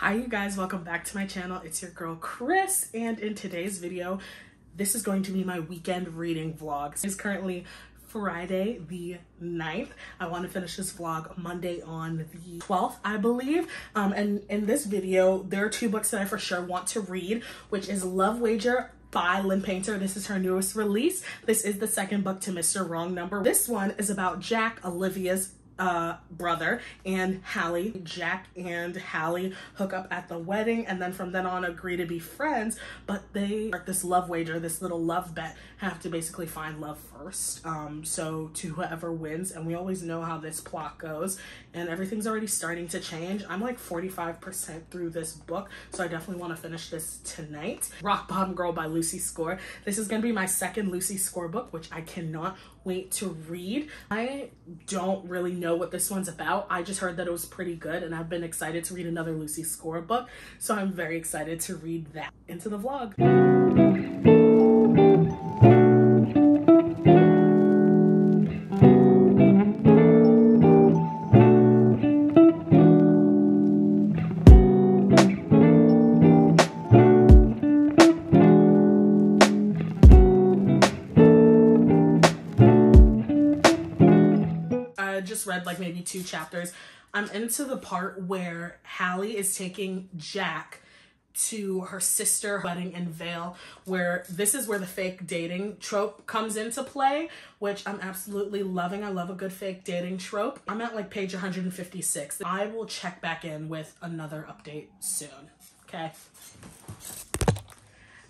Hi you guys, welcome back to my channel. It's your girl Chris and in today's video, this is going to be my weekend reading vlog. It's currently Friday the 9th. I want to finish this vlog Monday on the 12th, I believe. Um, and in this video, there are two books that I for sure want to read, which is Love Wager by Lynn Painter. This is her newest release. This is the second book to Mr. Wrong Number. This one is about Jack, Olivia's uh, brother and Hallie. Jack and Hallie hook up at the wedding and then from then on agree to be friends, but they start this love wager, this little love bet, have to basically find love first. Um, so to whoever wins, and we always know how this plot goes, and everything's already starting to change. I'm like 45% through this book, so I definitely want to finish this tonight. Rock Bottom Girl by Lucy Score. This is going to be my second Lucy Score book, which I cannot wait to read. I don't really know what this one's about. I just heard that it was pretty good and I've been excited to read another Lucy Score book. So I'm very excited to read that into the vlog. Just read like maybe two chapters. I'm into the part where Hallie is taking Jack to her sister wedding in Vail, where this is where the fake dating trope comes into play, which I'm absolutely loving. I love a good fake dating trope. I'm at like page 156. I will check back in with another update soon. Okay.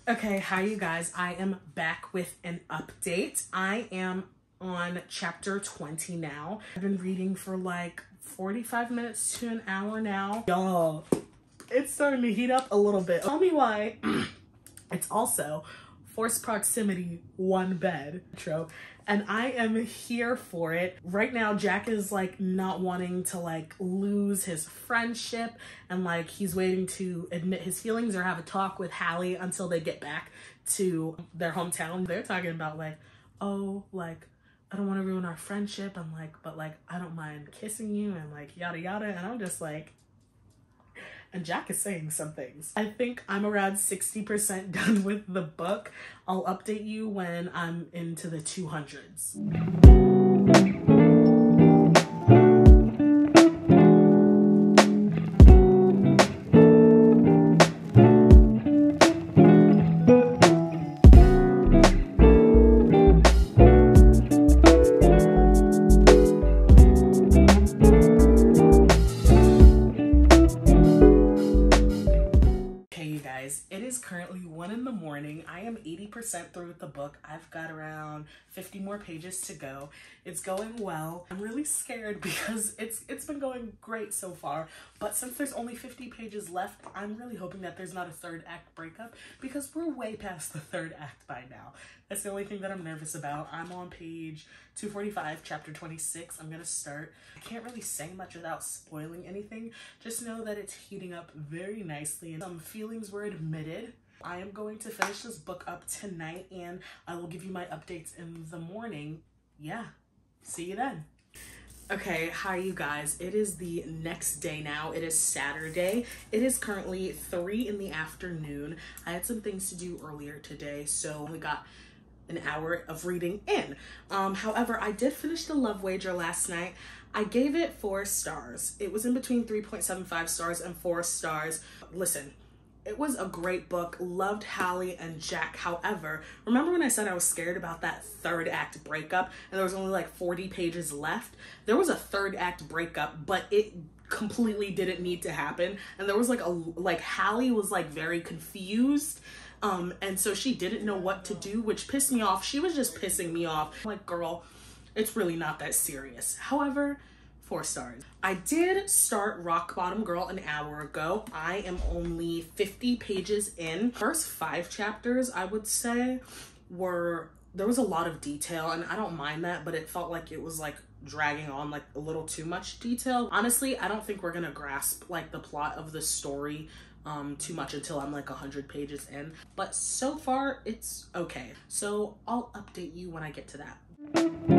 Okay, hi you guys. I am back with an update. I am on chapter 20 now. I've been reading for like 45 minutes to an hour now. Y'all, it's starting to heat up a little bit. Tell me why. it's also forced proximity, one bed trope. And I am here for it. Right now, Jack is like not wanting to like lose his friendship and like he's waiting to admit his feelings or have a talk with Hallie until they get back to their hometown. They're talking about like, oh, like I don't want to ruin our friendship. I'm like, but like, I don't mind kissing you and like yada yada. And I'm just like, and Jack is saying some things. I think I'm around 60% done with the book. I'll update you when I'm into the 200s. 80% through with the book. I've got around 50 more pages to go. It's going well. I'm really scared because it's it's been going great so far, but since there's only 50 pages left, I'm really hoping that there's not a third act breakup because we're way past the third act by now. That's the only thing that I'm nervous about. I'm on page 245, chapter 26. I'm gonna start. I can't really say much without spoiling anything. Just know that it's heating up very nicely and some feelings were admitted. I am going to finish this book up tonight and I will give you my updates in the morning. Yeah, see you then. Okay, hi you guys. It is the next day now. It is Saturday. It is currently 3 in the afternoon. I had some things to do earlier today, so we got an hour of reading in. Um, however, I did finish The Love Wager last night. I gave it four stars. It was in between 3.75 stars and four stars. Listen, it was a great book. Loved Hallie and Jack. However, remember when I said I was scared about that third act breakup and there was only like 40 pages left? There was a third act breakup, but it completely didn't need to happen. And there was like a, like Hallie was like very confused um, and so she didn't know what to do, which pissed me off. She was just pissing me off. like, girl, it's really not that serious. However, four stars. I did start Rock Bottom Girl an hour ago. I am only 50 pages in. First five chapters, I would say, were there was a lot of detail and I don't mind that, but it felt like it was like dragging on like a little too much detail. Honestly, I don't think we're gonna grasp like the plot of the story um, too much until I'm like 100 pages in. But so far, it's okay. So I'll update you when I get to that.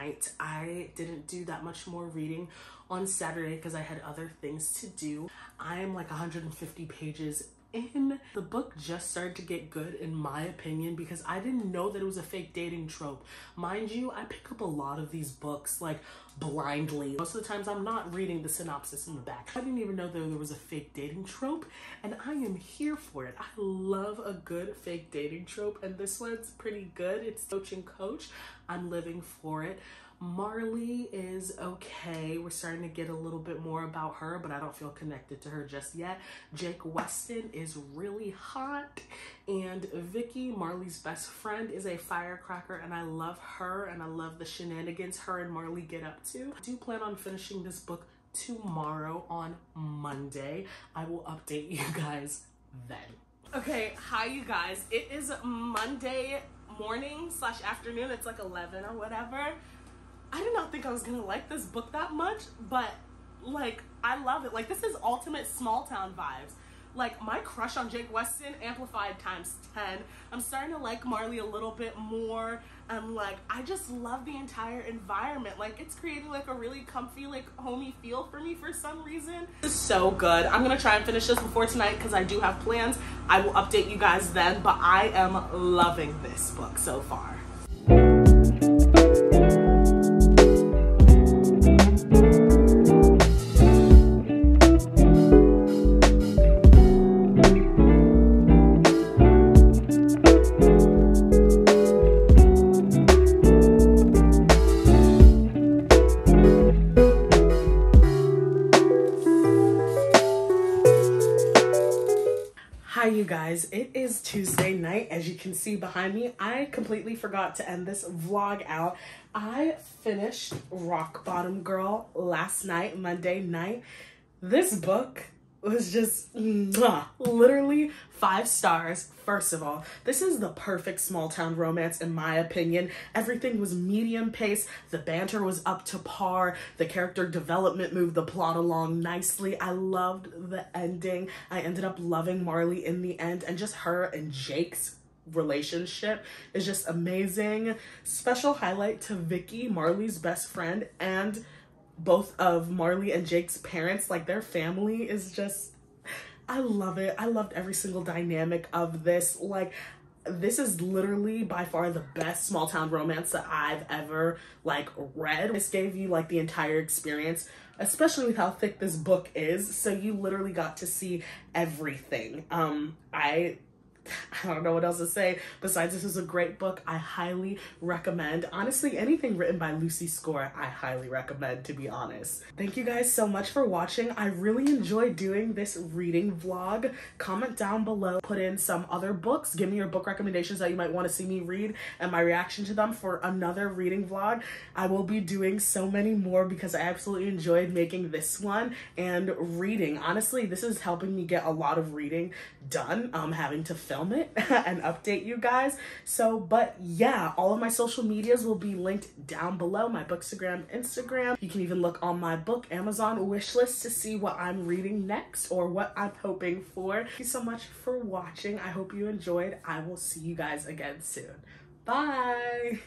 Night. I didn't do that much more reading on Saturday because I had other things to do. I am like 150 pages in. The book just started to get good in my opinion because I didn't know that it was a fake dating trope. Mind you, I pick up a lot of these books like blindly. Most of the times I'm not reading the synopsis in the back. I didn't even know that there was a fake dating trope and I am here for it. I love a good fake dating trope and this one's pretty good. It's Coach and Coach. I'm living for it. Marley is okay. We're starting to get a little bit more about her, but I don't feel connected to her just yet. Jake Weston is really hot. And Vicky, Marley's best friend, is a firecracker, and I love her, and I love the shenanigans her and Marley get up to. I do plan on finishing this book tomorrow on Monday. I will update you guys then. Okay, hi you guys. It is Monday morning slash afternoon. It's like 11 or whatever. I did not think I was gonna like this book that much, but like I love it. Like this is ultimate small town vibes. Like my crush on Jake Weston amplified times 10. I'm starting to like Marley a little bit more. And like I just love the entire environment. Like it's creating like a really comfy, like homey feel for me for some reason. This is so good. I'm gonna try and finish this before tonight because I do have plans. I will update you guys then, but I am loving this book so far. You guys. It is Tuesday night. As you can see behind me, I completely forgot to end this vlog out. I finished Rock Bottom Girl last night, Monday night. This book was just mwah, literally five stars. First of all, this is the perfect small town romance in my opinion. Everything was medium pace, the banter was up to par, the character development moved the plot along nicely. I loved the ending. I ended up loving Marley in the end and just her and Jake's relationship is just amazing. Special highlight to Vicky, Marley's best friend, and both of Marley and Jake's parents, like their family is just, I love it. I loved every single dynamic of this. Like, this is literally by far the best small town romance that I've ever like read. This gave you like the entire experience, especially with how thick this book is. So you literally got to see everything. Um, I I don't know what else to say besides this is a great book. I highly recommend. Honestly, anything written by Lucy Score, I highly recommend to be honest. Thank you guys so much for watching. I really enjoyed doing this reading vlog. Comment down below, put in some other books. Give me your book recommendations that you might want to see me read and my reaction to them for another reading vlog. I will be doing so many more because I absolutely enjoyed making this one and reading. Honestly, this is helping me get a lot of reading done. Um, having to film it and update you guys. So, but yeah, all of my social medias will be linked down below, my Bookstagram, Instagram. You can even look on my book Amazon wish list to see what I'm reading next or what I'm hoping for. Thank you so much for watching. I hope you enjoyed. I will see you guys again soon. Bye.